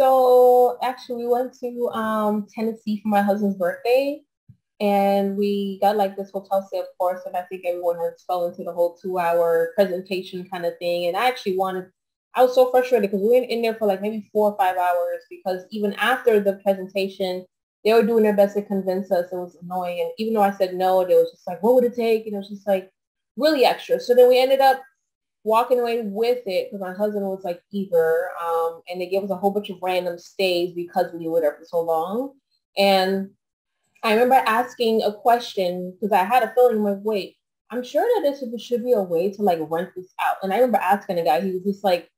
So actually, we went to um, Tennessee for my husband's birthday, and we got like this hotel stay, of course. And I think everyone has fell into the whole two-hour presentation kind of thing. And I actually wanted, I was so frustrated because we were in there for like maybe four or five hours because even after the presentation, they were doing their best to convince us. It was annoying, and even though I said no, they was just like, "What would it take?" And it was just like really extra. So then we ended up walking away with it because my husband was like eager um, and they gave us a whole bunch of random stays because we were there for so long. And i remember asking a question because i had a feeling like wait i'm sure that this should be a way to like rent this out. And i remember asking a guy he was just like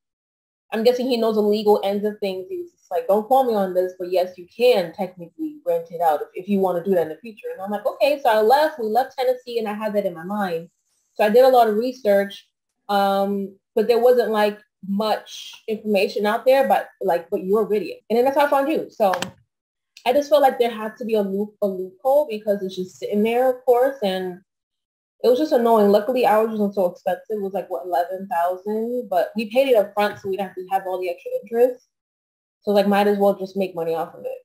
i'm guessing he knows the legal ends of things. He was just like don't call me on this but yes you can technically rent it out if, if you want to do that in the future. And i'm like okay. So i left we left tennessee and i had that in my mind. So i did a lot of research um, but there wasn't like much information out there, but like, but your video. And then that's how I found you. So I just felt like there had to be a loop, a loophole because it's just sitting there, of course. And it was just annoying. Luckily, ours wasn't so expensive. It was like, what, 11000 But we paid it up front, so we'd have to have all the extra interest. So like, might as well just make money off of it.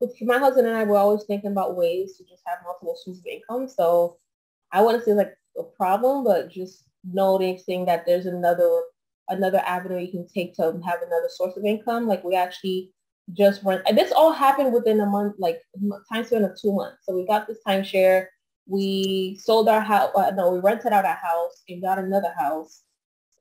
But my husband and I were always thinking about ways to just have multiple sources of income. So I wouldn't say like a problem, but just noticing that there's another another avenue you can take to have another source of income. Like we actually just rent, and this all happened within a month, like time span of two months. So we got this timeshare. We sold our house. Uh, no, we rented out our house and got another house.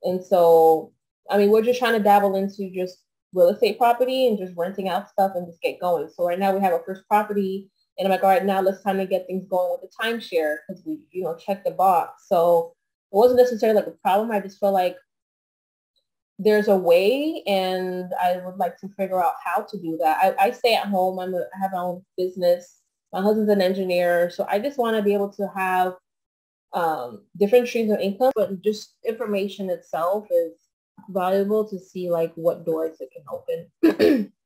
And so, I mean, we're just trying to dabble into just real estate property and just renting out stuff and just get going. So right now we have our first property and I'm like, all right, now let's time to get things going with the timeshare because we, you know, check the box. So wasn't necessarily like a problem. I just felt like there's a way and I would like to figure out how to do that. I, I stay at home. I'm a, I have my own business. My husband's an engineer. So I just want to be able to have um, different streams of income, but just information itself is valuable to see like what doors it can open.